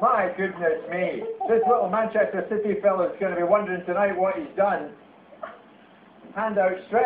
My goodness me. This little Manchester City fellow's going to be wondering tonight what he's done. Hand out straight.